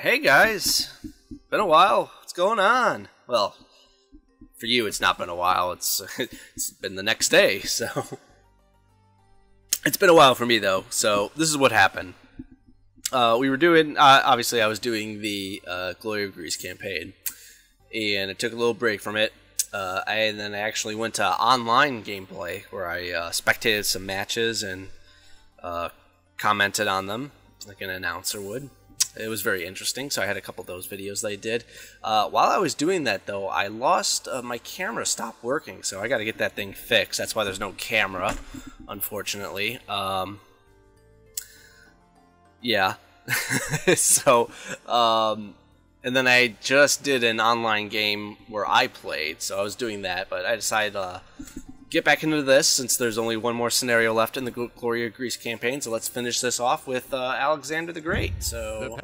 hey guys. Been a while. What's going on? Well, for you it's not been a while. It's it's been the next day, so it's been a while for me though. So this is what happened. Uh, we were doing uh, obviously I was doing the uh, Glory of Greece campaign, and I took a little break from it. Uh, and then I actually went to online gameplay where I uh, spectated some matches and uh, commented on them like an announcer would. It was very interesting, so I had a couple of those videos they did. Uh, while I was doing that, though, I lost uh, my camera stopped working, so I got to get that thing fixed. That's why there's no camera, unfortunately. Um, yeah. so, um, and then I just did an online game where I played, so I was doing that, but I decided uh, get back into this since there's only one more scenario left in the Glory of Greece campaign. So let's finish this off with uh, Alexander the Great. So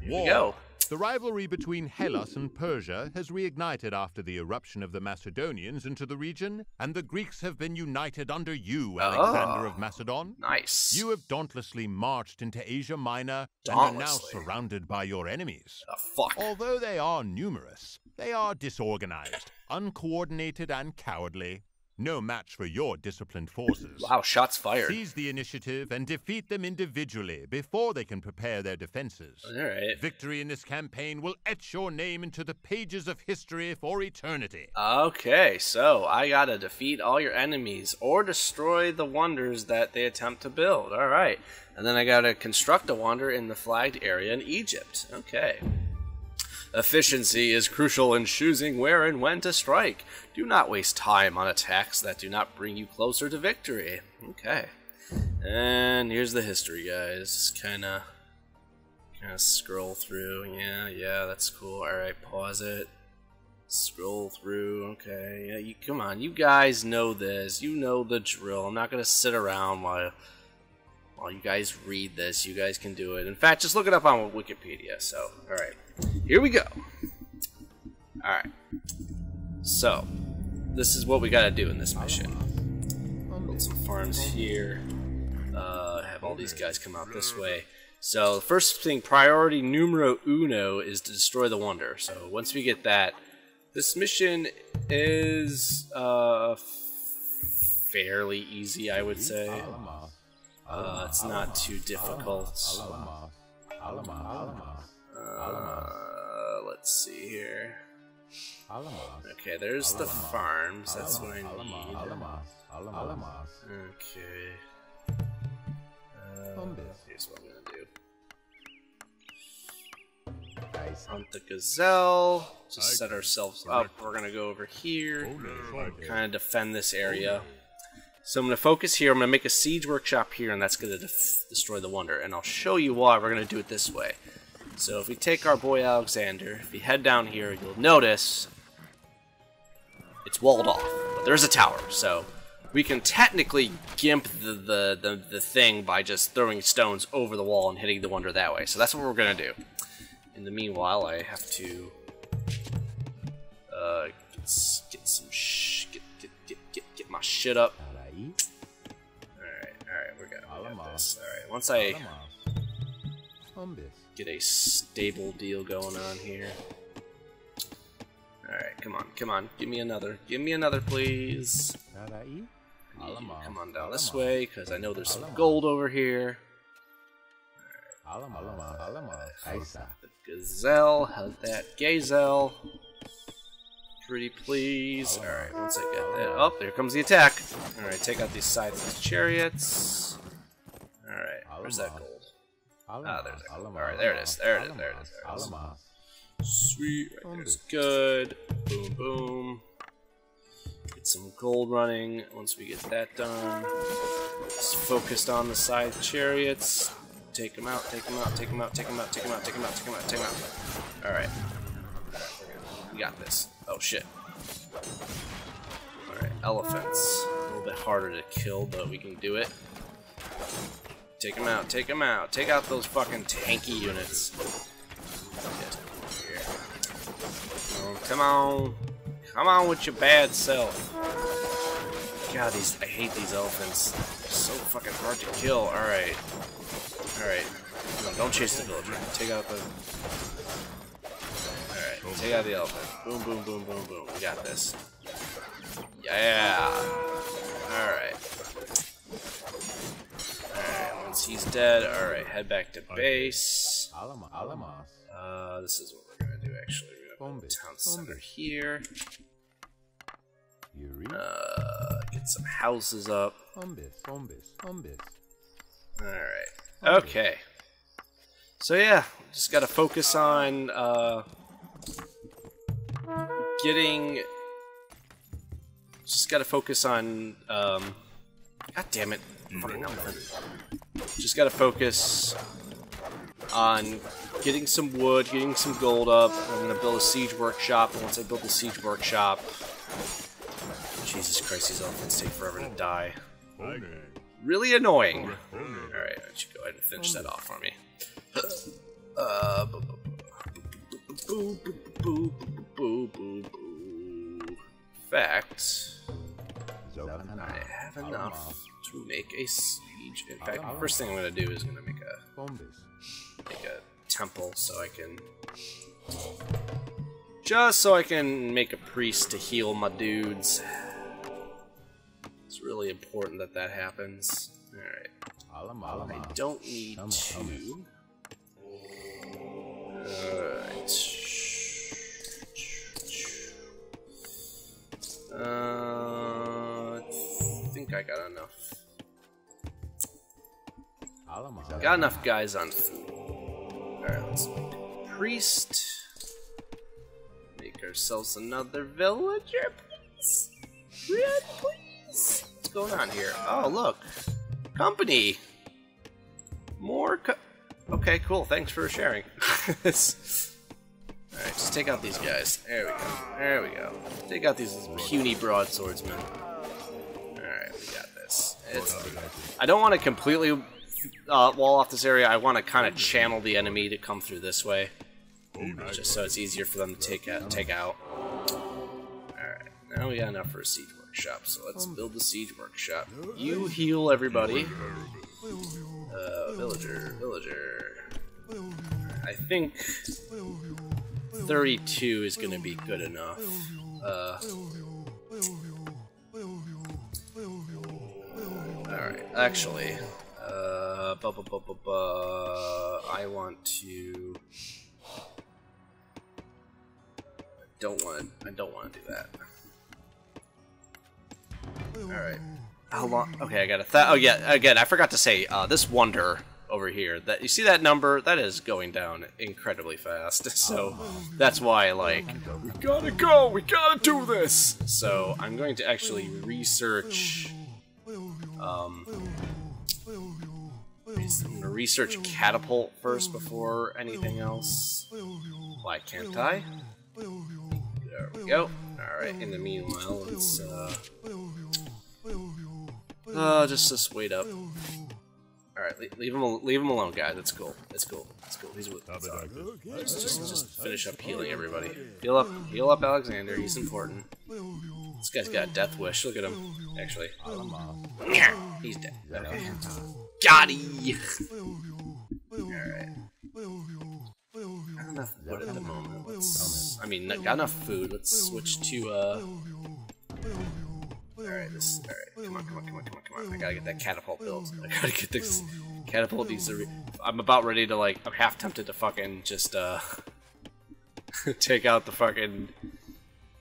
here we go. The rivalry between Hellas and Persia has reignited after the eruption of the Macedonians into the region, and the Greeks have been united under you, Alexander Oh. of Macedon. Nice. You have dauntlessly marched into Asia Minor and are now surrounded by your enemies. Oh, fuck. Although they are numerous, they are disorganized, uncoordinated, and cowardly. No match for your disciplined forces. Wow, shots fired. Seize the initiative and defeat them individually before they can prepare their defenses. All right. Victory in this campaign will etch your name into the pages of history for eternity. Okay, so I gotta defeat all your enemies or destroy the wonders that they attempt to build. All right, and then I gotta construct a wonder in the flagged area in Egypt. Okay. Efficiency is crucial in choosing where and when to strike. Do not waste time on attacks that do not bring you closer to victory. Okay. And here's the history, guys. Kind of, kind of scroll through. Yeah, yeah, that's cool. All right, pause it. Scroll through. Okay, yeah, you come on. You guys know this. You know the drill. I'm not gonna sit around while you guys read this. You guys can do it. In fact, just look it up on Wikipedia. So, all right, here we go. All right. So, this is what we gotta do in this mission. Build some farms here. Uh, have all these guys come out this way. So the first thing, priority numero uno, is to destroy the wonder. So once we get that, this mission is uh, fairly easy, I would say. Uh, it's not too difficult. Uh, let's see here. Okay, there's the farms. That's what I need. Okay. Uh, here's what I'm gonna do. Hunt the gazelle. Just set ourselves up. We're gonna go over here. Kind of defend this area. So I'm gonna focus here. I'm gonna make a siege workshop here, and that's gonna def- destroy the wonder. And I'll show you why we're gonna do it this way. So if we take our boy Alexander, if we head down here, you'll notice it's walled off. But there's a tower, so we can technically gimp the, the, the, the thing by just throwing stones over the wall and hitting the wonder that way. So that's what we're gonna do. In the meanwhile, I have to uh, get, get some get, get, get, get, get my shit up. Alright, alright, we're good. We got this. Alright, once I get a stable deal going on here. Alright, come on, come on, give me another. Give me another, please. Come on down this way, because I know there's some gold over here. The gazelle, have that gazelle. Pretty please. Alright, once I get that. Oh, there comes the attack. Alright, take out these sides of these chariots. Alright, where's that gold? Ah, there's that gold. Alright, there it is. There it is. There it is. There it is. Sweet. Right there's good. Boom, boom. Get some gold running. Once we get that done, just focused on the side chariots. Take them out, take them out, take them out, take them out, take them out, take them out, take them out, take them out. Alright. We got this. Oh shit. Alright, elephants. A little bit harder to kill, but we can do it. Take them out, take them out. Take out those fucking tanky units. Oh, come on. Come on with your bad self. God, these I hate these elephants. They're so fucking hard to kill. Alright. Alright. No, don't chase the villager. Take out the... Alright, take out the elephant. Boom, boom, boom, boom, boom. We got this. Yeah! Alright. Alright, once he's dead, alright, head back to base. Uh, this is what we're gonna do actually. We're gonna put town center here. Uh, get some houses up. Alright. Okay. So yeah, just gotta focus on uh, getting. Just gotta focus on. Um, God damn it! Just gotta focus on getting some wood, getting some gold up. I'm gonna build a siege workshop, and once I build the siege workshop, Jesus Christ, these elephants take forever to die. Really annoying. Alright, I you go ahead and finish that off for me. Uh, Fact, I have enough to make a siege. In fact, the first thing I'm gonna do is gonna make a make a temple so I can just so I can make a priest to heal my dudes. It's really important that that happens. Alright. I don't need to. Alright. Uh, I think I got enough. Got enough guys on food. Alright, let's make a priest. Make ourselves another villager, please. Red, please. What's going on here? Oh, look. Company. More co Okay, cool. Thanks for sharing. Alright, just take out these guys. There we go. There we go. Take out these puny broadswordsmen. Alright, we got this. It's, I don't want to completely uh, wall off this area. I want to kind of channel the enemy to come through this way. Just so it's easier for them to take out. Take out. Alright, now we got enough for a siege workshop, so let's build the siege workshop. You heal everybody. Uh, villager, villager. I think 32 is going to be good enough. Uh, Alright, actually, uh, I want to. Don't want. I don't want to do that. All right. How long? Okay, I got a. Th oh yeah. Again, I forgot to say. Uh, this wonder over here. That you see that number? That is going down incredibly fast. So that's why, like, we gotta go. We gotta do this. So I'm going to actually research. Um, I'm gonna research catapult first before anything else. Why can't I? There we go. Alright, in the meanwhile, let's, uh... Uh, just, just wait up. Alright, leave, leave him leave him alone, guys. It's cool. It's cool. It's cool. He's with us. Let's just, just finish up healing everybody. Heal up, heal up Alexander. He's important. This guy's got a death wish. Look at him. Actually, he's dead. Okay. Got he. Alright. Enough wood at the moment. Let's, I mean, got enough food. Let's switch to uh. Alright, this. Alright, come on, come on, come on, come on, come on. I gotta get that catapult built. I gotta get this catapult. Needs to. Re I'm about ready to like. I'm half tempted to fucking just uh. take out the fucking.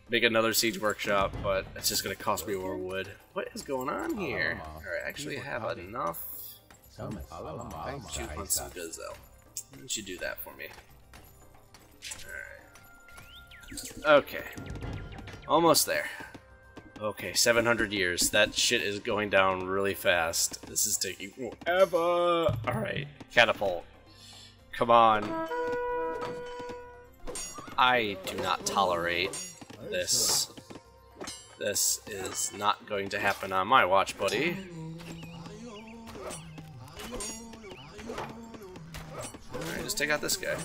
Make another siege workshop, but it's just gonna cost me more wood. What is going on here? Alright, actually I have enough. I can shoot on some gazelle. You should do that for me. Alright. Okay. Almost there. Okay, 700 years. That shit is going down really fast. This is taking forever. Alright, catapult. Come on. I do not tolerate this. This is not going to happen on my watch, buddy. Alright, just take out this guy.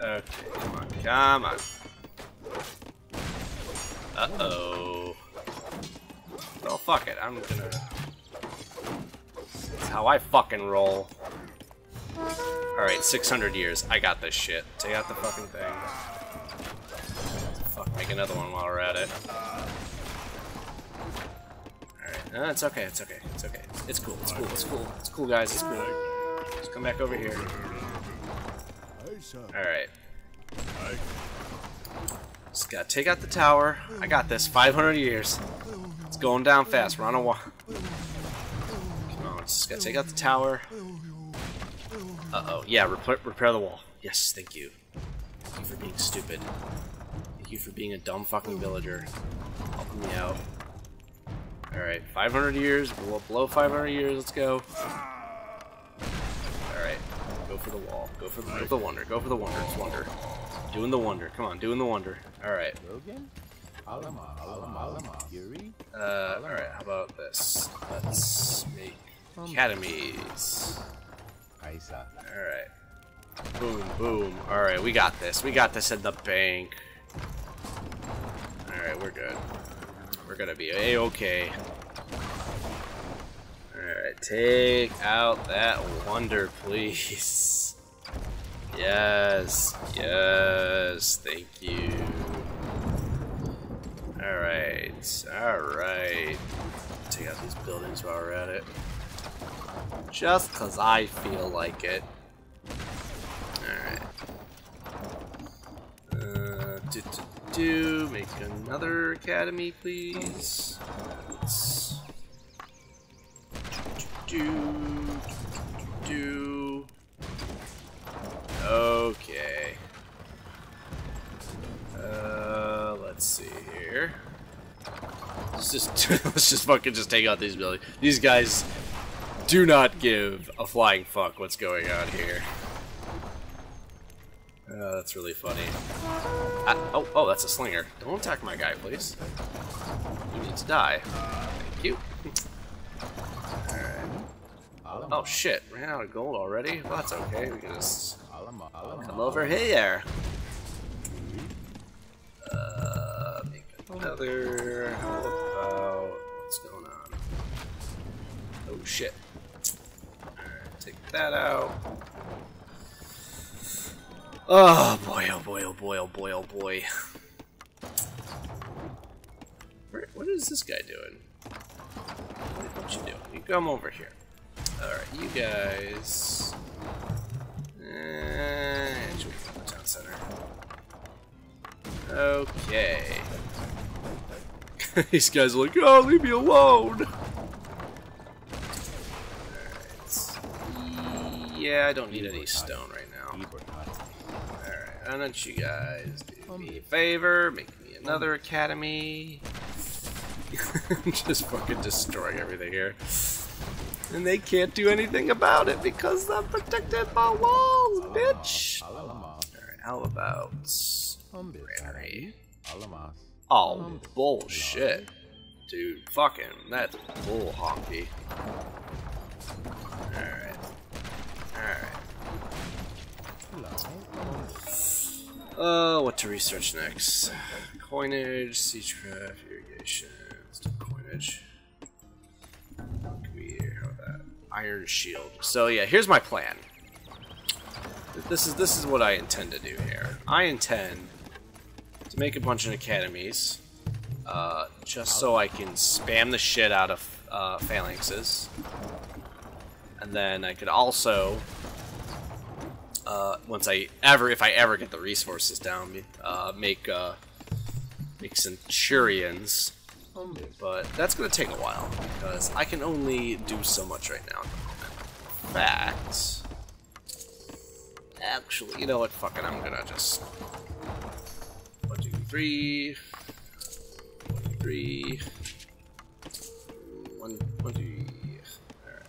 Uh, okay, come on, come on. Uh-oh. Well, fuck it. I'm gonna... That's how I fucking roll. Alright, 600 years. I got this shit. Take out the fucking thing. Another one while we're at it. Alright, no, it's okay, it's okay, it's okay. It's cool, it's cool, it's cool. It's cool, guys, it's cool. Just come back over here. Alright. Just gotta take out the tower. I got this. 500 years. It's going down fast. We're on a walk. Come on, just gotta take out the tower. Uh-oh. Yeah, repair, repair the wall. Yes, thank you. Thank you for being stupid. You for being a dumb fucking villager. Helping me out. Alright, 500 years. Below, below 500 years. Let's go. Alright. Go for the wall. Go for the, go for the wonder. Go for the wonder. It's wonder. Doing the wonder. Come on, doing the wonder. Alright. Uh, alright, how about this? Let's make academies. Alright. Boom, boom. Alright, we got this. We got this in the bank. Alright, we're good. We're gonna be a-okay. Alright, take out that wonder, please. Yes, yes, thank you. Alright, alright. Take out these buildings while we're at it. Just cause I feel like it. Alright. Uh, do, make another academy, please. Let's do, do. Okay. Uh, let's see here. Let's just let's just fucking just take out these buildings. These guys do not give a flying fuck what's going on here. Uh, that's really funny. I, oh, oh, that's a slinger. Don't attack my guy, please. You need to die. Thank you. Alright. Oh shit, ran out of gold already? Well, that's okay. We can just come over here. Uh, make another. How about what's going on? Oh shit. Alright, take that out. Oh boy, oh boy, oh boy, oh boy, oh boy. Where, what is this guy doing? What, what you doing? You come over here. Alright, you guys. Eh, to the town center? Okay. These guys are like, oh, leave me alone! Yeah, I don't need any stone right now. Why don't you guys do oh me a favor, make me another oh. academy. Just fucking destroying everything here. And they can't do anything about it because I'm protected by walls, bitch! Alright, how about... Granary? Oh, bullshit. Dude, fucking, that's bull honky. Alright. Alright. Uh, what to research next? Coinage, siegecraft, irrigation, coinage. Can we how that? Iron shield. So yeah, here's my plan. This is this is what I intend to do here. I intend to make a bunch of academies, uh, just so I can spam the shit out of uh, phalanxes, and then I could also, uh, once I ever, if I ever get the resources down, uh, make uh, make centurions. But that's gonna take a while because I can only do so much right now. In fact, actually, you know what? Fuck it, I'm gonna just one, two, three, one, two, three, one, one, two. Alright.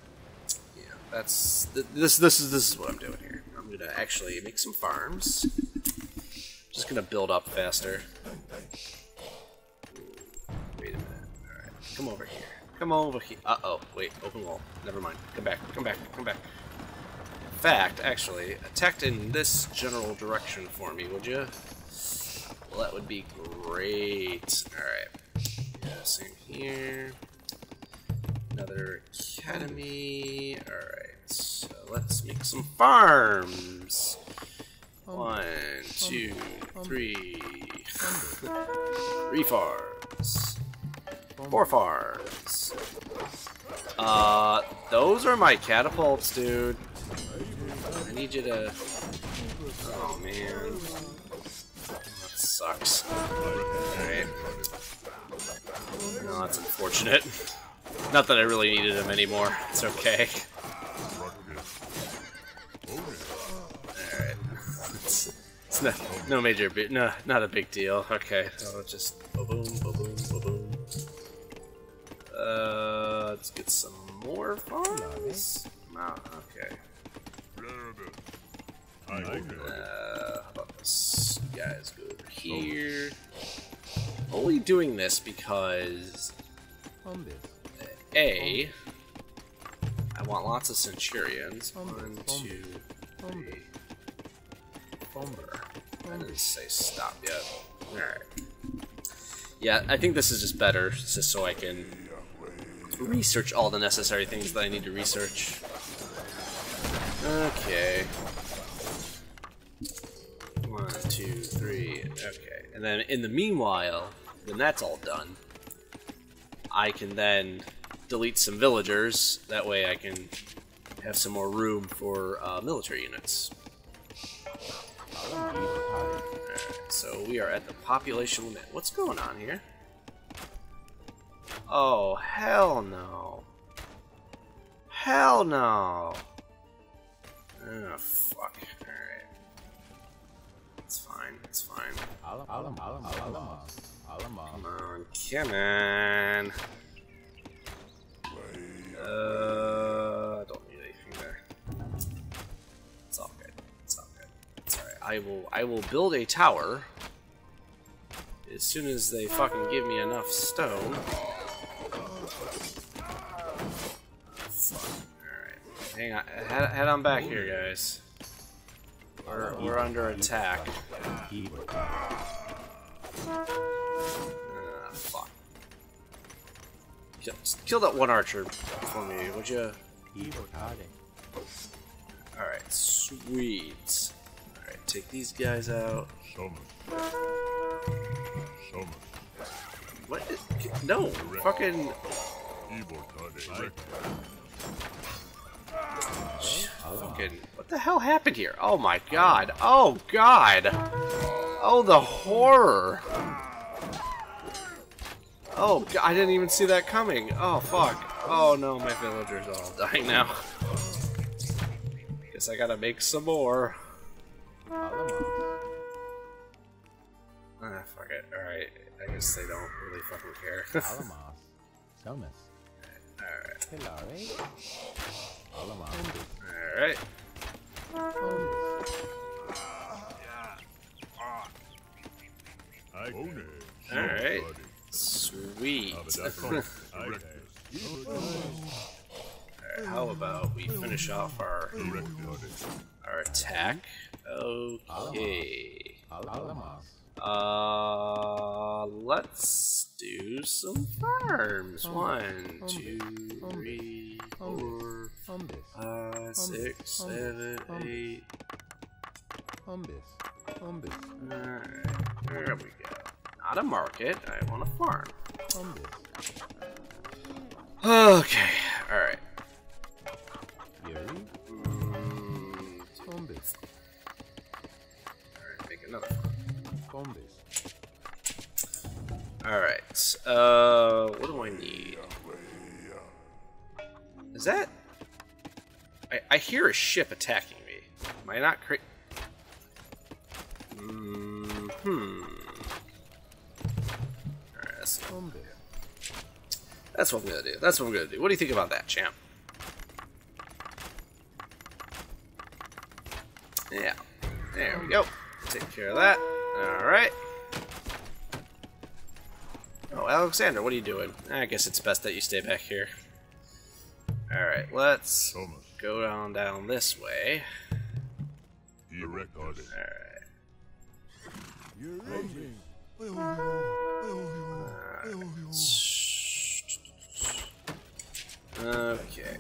Yeah, that's th this. This is this is what I'm doing here. Gonna actually make some farms. Just gonna build up faster. Wait a minute. Alright, come over here. Come over here. Uh oh. Wait. Open wall. Never mind. Come back. Come back. Come back. In fact, actually, attack in this general direction for me, would you? Well, that would be great. Alright. Yeah, same here. Another academy. Alright, so let's make some farms. One, two, three. Three farms. Four farms. Uh, those are my catapults, dude. I need you to... Oh, man. That sucks. Alright. No, that's unfortunate. Not that I really needed them anymore. It's okay. No, major, no, not a big deal. Okay, so just boom, boom, boom. Uh, let's get some more farms. Ah, okay. Uh, how about this? Guys go over here. Only doing this because A, I want lots of centurions. One, two, three, four. I didn't say stop yet. Alright. Yeah, I think this is just better, just so I can research all the necessary things that I need to research. Okay. One, two, three. Okay. And then in the meanwhile, when that's all done, I can then delete some villagers. That way I can have some more room for uh, military units. Alright, so we are at the population limit. What's going on here? Oh, hell no. Hell no. Oh, fuck. Alright. It's fine, it's fine. Come on, come on. Uh, I don't need anything there. It's all good. It's all good. It's alright. I will, I will build a tower as soon as they fucking give me enough stone. Alright. Hang on. Head, head on back here, guys. We're, we're under attack. Kill, that one archer for me, would you? Alright, sweet. Alright, take these guys out. What? Is, no, fucking. Fucking. What the hell happened here? Oh my god. Oh god. Oh, the horror. Oh, I didn't even see that coming. Oh, fuck. Oh no, my villagers are all dying now. Guess I gotta make some more. Ah, fuck it. Alright. I guess they don't really fucking care. Alright. Alright. Alright. Sweet. Alright, how about we finish off our our attack? Okay. Uh, let's do some farms. One, two, three, four, five, six, seven, eight. Alright, there we go. Not a market. I want a farm. Okay. Alright. Mm, Alright, make another farm. Alright. Uh, what do I need? Is that... I, I hear a ship attacking me. Am I not cra- Mm, Alright, that's, that's what I'm gonna do. That's what I'm gonna do. What do you think about that, champ? Yeah. There we go. Take care of that. Alright. Oh, Alexander, what are you doing? I guess it's best that you stay back here. Alright, let's go down down this way. Alright. Okay.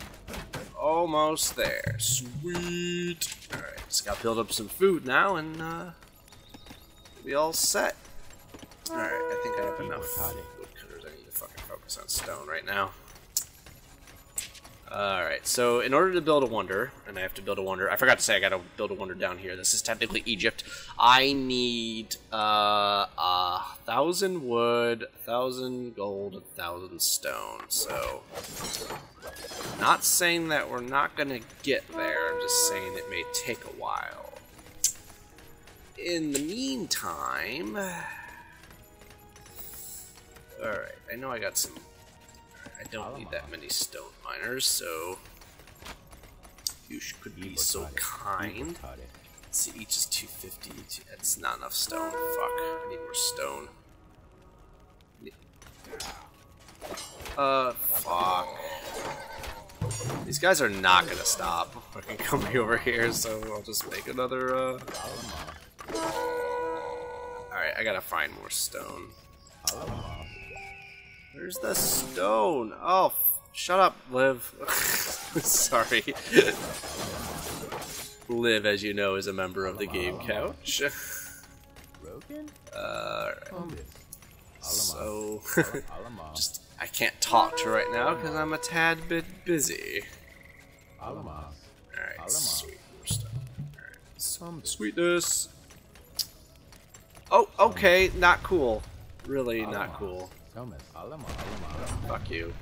Almost there. Sweet. Alright, just gotta build up some food now and uh be all set. Alright, I think I have enough woodcutters. I need to fucking focus on stone right now. Alright, so in order to build a wonder, and I have to build a wonder, I forgot to say I gotta build a wonder down here. This is technically Egypt. I need uh, a thousand wood, a thousand gold, a thousand stone. So, not saying that we're not gonna get there, I'm just saying it may take a while. In the meantime, alright, I know I got some I don't need that many stone miners, so you could be so kind. Let's see, each is 250. That's not enough stone. Fuck, I need more stone. Uh, fuck. These guys are not gonna stop. Fucking coming over here, so I'll just make another, uh... Alright, I gotta find more stone. Where's the stone? Oh, shut up, Liv. Sorry. Liv, as you know, is a member of the game couch. uh, so, just I can't talk to right now because I'm a tad bit busy. Alright, sweet. Alright, sweetness. Oh, okay, not cool. Really not cool. Fuck you.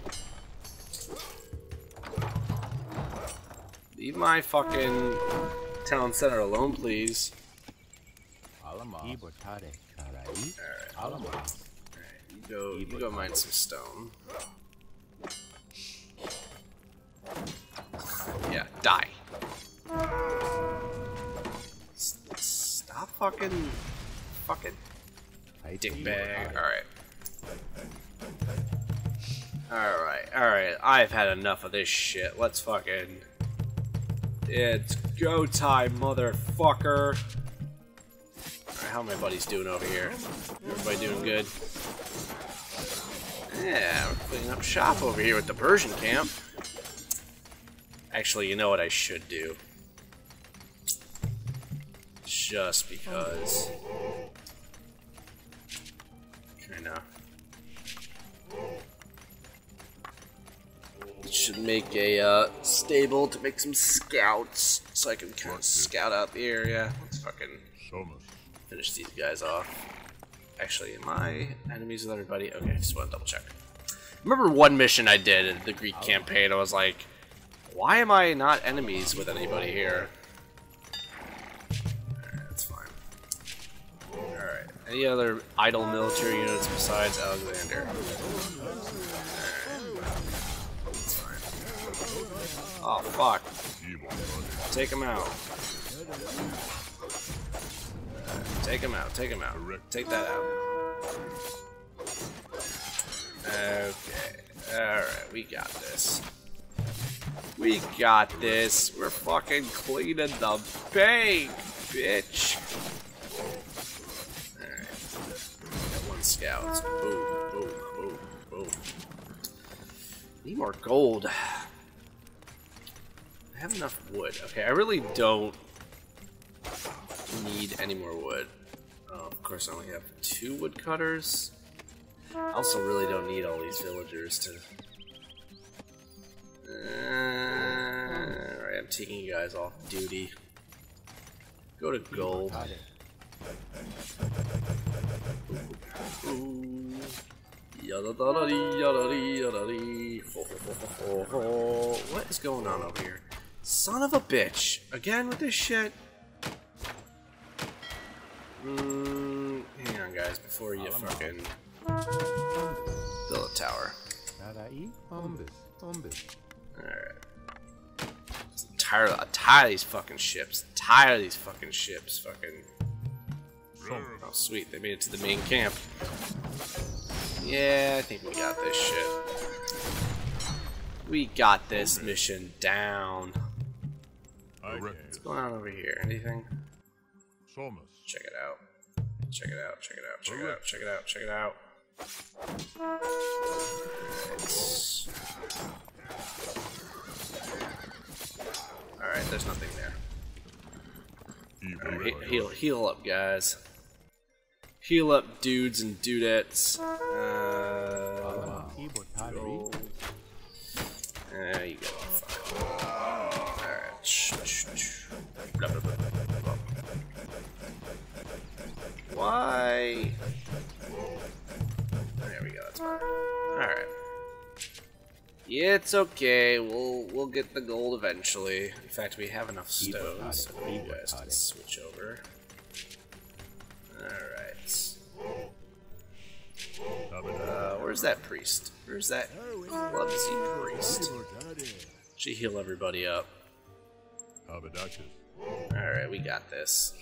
Leave my fucking town center alone, please. Alright. Alright, you go, you go mine some stone. Yeah, die. Stop fucking, fucking dickbag. Alright. Alright, alright. I've had enough of this shit. Let's fucking... It's go time, motherfucker! Alright, how are my buddies doing over here? Everybody doing good? Yeah, we're cleaning up shop over here with the Persian camp. Actually, you know what I should do? Just because. Kinda. Should make a uh, stable to make some scouts so I can kind of scout out the area. Let's fucking finish these guys off. Actually, am I enemies with everybody? Okay, just want to double check. Remember one mission I did in the Greek campaign? I was like, why am I not enemies with anybody here? Alright, that's fine. Alright, any other idle military units besides Alexander? Oh, fuck. Take him out. Take him out, take him out. Take that out. Okay. Alright, we got this. We got this. We're fucking cleaning the bank, bitch. Alright. Got one scout. Boom, boom, boom, boom. Need more gold. I have enough wood. Okay, I really don't need any more wood. Oh, of course, I only have two woodcutters. I also really don't need all these villagers to... Uh, Alright, I'm taking you guys off duty. Go to gold. Ooh. What is going on over here? Son of a bitch! Again with this shit? Mm, hang on, guys, before you fucking build a tower. Alright. I'm tired, I'm tired of these fucking ships. I'm tired of these fucking ships. Fucking. Oh, sweet. They made it to the main camp. Yeah, I think we got this shit. We got this mission down. What's going on over here? Anything? Check it out. Check it out, check it out, check it out, check it out, check it out. Alright, there's nothing there. Right, he- heal, heal up, guys. Heal up, dudes and dudettes. Uh, go. There you go. Why? There we go. That's fine. All right. Yeah, it's okay. We'll we'll get the gold eventually. In fact, we have enough stones, so you guys can switch over. All right. Uh, where's that priest? Where's that clumsy priest? She heal everybody up. Alright, we got this.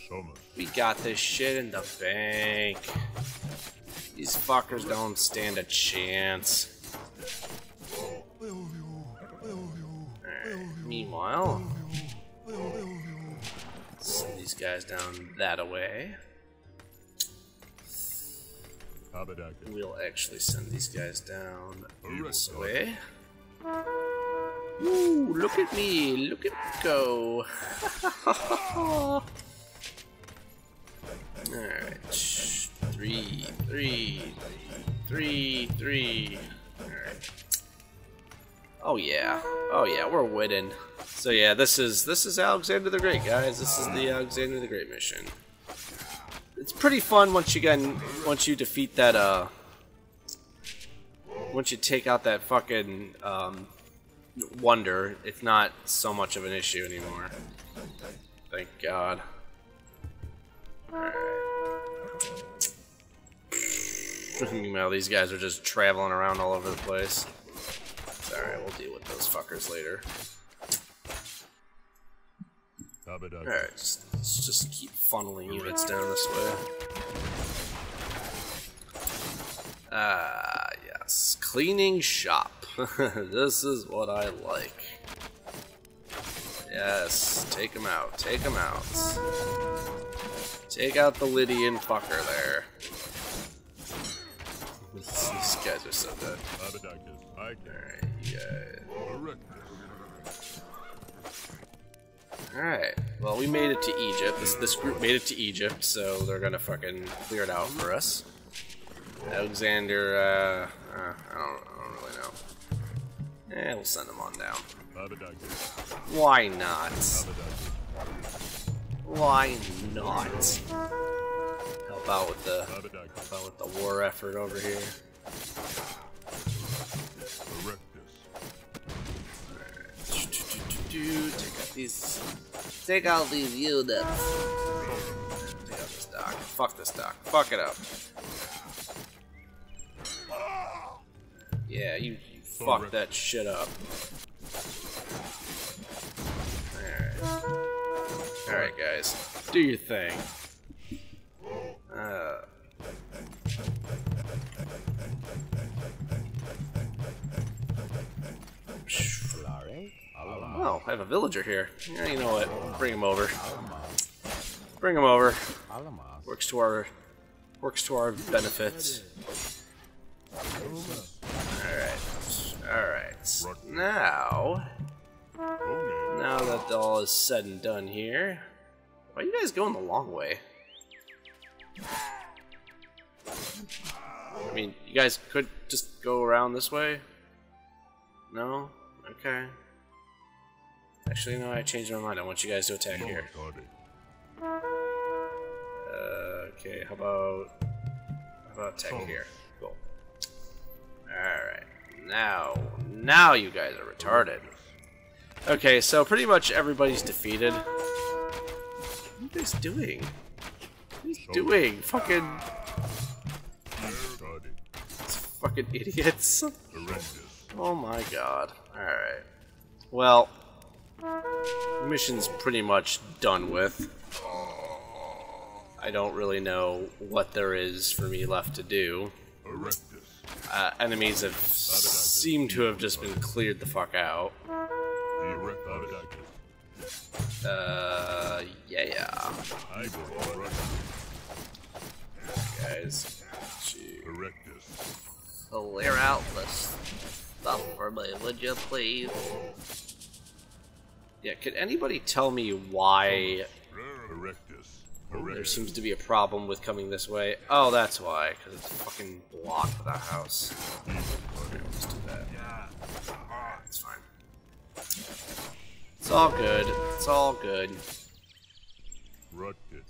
We got this shit in the bank. These fuckers don't stand a chance. Alright, meanwhile, send these guys down that away. We'll actually send these guys down this way. Ooh, look at me, look at me go. Alright, three, three, three, three. Alright. Oh yeah, oh yeah, we're winning. So yeah, this is this is Alexander the Great, guys. This is the Alexander the Great mission. It's pretty fun once you get once you defeat that uh once you take out that fucking um, wonder, it's not so much of an issue anymore. Thank God. Meanwhile, these guys are just traveling around all over the place. Alright, we'll deal with those fuckers later. Alright, let's just keep funneling units down this way. Ah, yes. Cleaning shop. this is what I like. Yes, take him out. Take him out. Take out the Lydian fucker there. These guys are so good. Alright. Erectus. Alright, well, we made it to Egypt. This, this group made it to Egypt, so they're gonna fucking clear it out for us. Alexander, uh, uh I, don't, I don't really know. Eh, we'll send them on down. Why not? Why not? Help out with the help out with the war effort over here. Take out these. Take out these units. Take out this dock. Fuck this dock. Fuck it up. Yeah, you, you fuck that shit up. Alright. Alright, guys. Do your thing. Uh. Oh, I have a villager here. Yeah, you know what? Bring him over. Bring him over. Works to our works to our benefit. Alright. Alright. Now now that all is said and done here, why are you guys going the long way? I mean, you guys could just go around this way? No? Okay. Actually, no, I changed my mind. I want you guys to attack here. Uh, okay, how about how about attack here? Alright. Now now you guys are retarded. Okay, so pretty much everybody's defeated. What are you guys doing? What are you doing? Fucking fucking idiots. Oh my god. Alright. Well, mission's pretty much done with. I don't really know what there is for me left to do. Uh, enemies have seemed to have just been cleared the fuck out. Uh, yeah, yeah. I go. Erectus. guys. Clear out the stuff for me, would you please? Yeah, could anybody tell me why Erectus. There seems to be a problem with coming this way? Oh, that's why, because it's fucking blocked the house. Here, let's do that. It's fine. It's all good. It's all good. Rutted.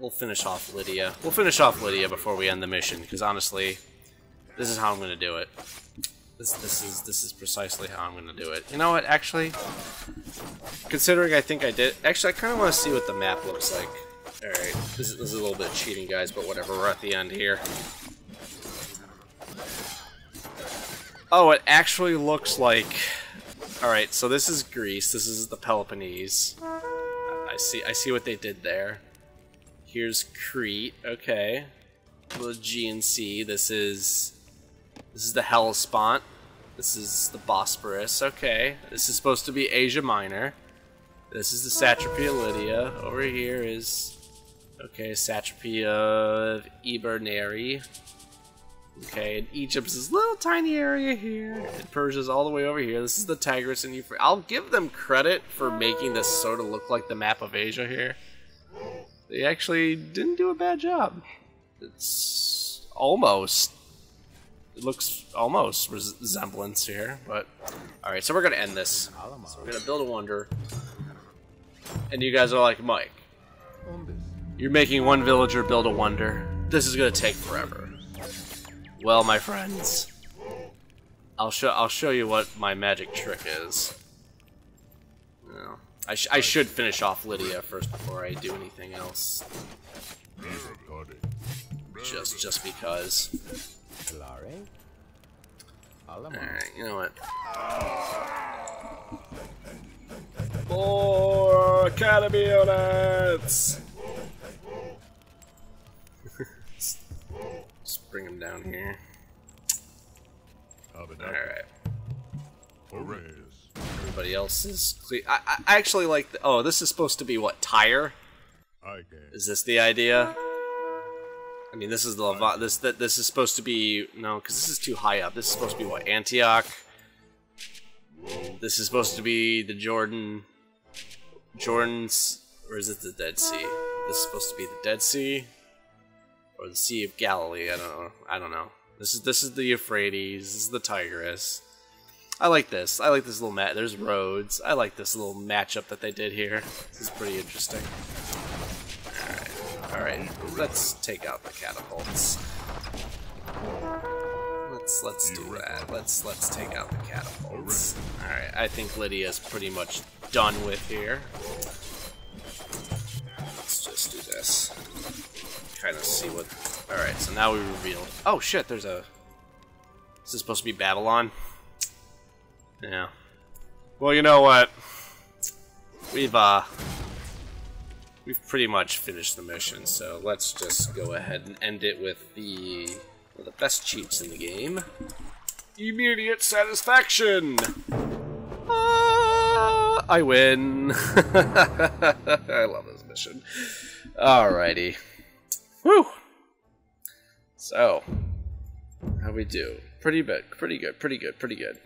We'll finish off Lydia. We'll finish off Lydia before we end the mission, because honestly, this is how I'm gonna do it. This this is this is precisely how I'm gonna do it. You know what? Actually, considering I think I did, actually, I kind of want to see what the map looks like. All right, this is, this is a little bit cheating, guys, but whatever. We're at the end here. Oh, it actually looks like. All right, so this is Greece. This is the Peloponnese. I see. I see what they did there. Here's Crete. Okay. The Aegean Sea. This is this is the Hellespont. This is the Bosporus. Okay. This is supposed to be Asia Minor. This is the Satrapy of Lydia. Over here is okay Satrapy of Ibernary. Okay, and Egypt's this little tiny area here, and Persia's all the way over here. This is the Tigris and Euphrates. I'll give them credit for making this sort of look like the map of Asia here. They actually didn't do a bad job. It's almost. It looks almost resemblance here, but all right. So we're gonna end this. So we're gonna build a wonder, and you guys are like, Mike, you're making one villager build a wonder. This is gonna take forever. Well, my friends, I'll show I'll show you what my magic trick is. No, I, sh- I should finish off Lydia first before I do anything else. Just just because. Alright, you know what? More Academy units! Bring him down here. Alright. Everybody else is clear. I, I actually like. The, oh, this is supposed to be what? Can. Is this the idea? I mean, this is the Levant. This that this is supposed to be no, because this is too high up. This is supposed to be what Antioch. This is supposed to be the Jordan. Jordan's, or is it the Dead Sea? This is supposed to be the Dead Sea, or the Sea of Galilee. I don't know. I don't know. This is this is the Euphrates. This is the Tigris. I like this. I like this little mat. There's roads. I like this little matchup that they did here. This is pretty interesting. Alright, let's take out the catapults. Let's let's do that. Let's let's take out the catapults. Alright, I think Lydia's pretty much done with here. Let's do this. Kind of see what. Alright, so now we reveal. Oh shit, there's a. Is this supposed to be Babylon? Yeah. Well, you know what? We've uh we've pretty much finished the mission, so let's just go ahead and end it with the the best cheats in the game. Immediate satisfaction. Ah, I win. I love this mission. Alrighty. Whew. So, how we do? Pretty good. Pretty good. Pretty good. Pretty good.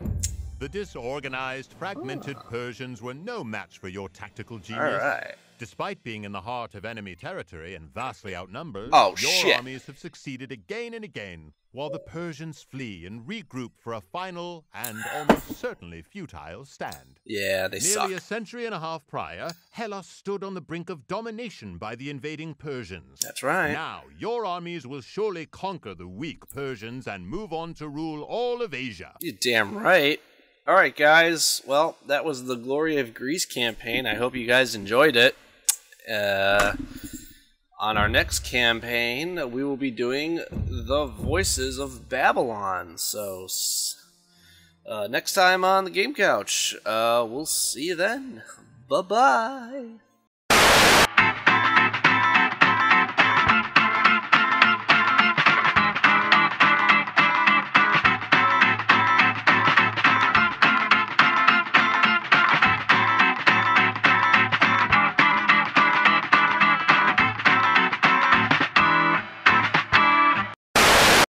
The disorganized, fragmented oh. Persians were no match for your tactical genius. right. Despite being in the heart of enemy territory and vastly outnumbered, Oh, your shit. armies have succeeded again and again, while the Persians flee and regroup for a final and almost certainly futile stand. Yeah, they suck. Nearly a century and a half prior, Hellas stood on the brink of domination by the invading Persians. That's right. Now, your armies will surely conquer the weak Persians and move on to rule all of Asia. You damn right. All right, guys. Well, that was the Glory of Greece campaign. I hope you guys enjoyed it. Uh, on our next campaign, we will be doing the Voices of Babylon. So, uh, next time on the Game Couch, uh, we'll see you then. Bye bye.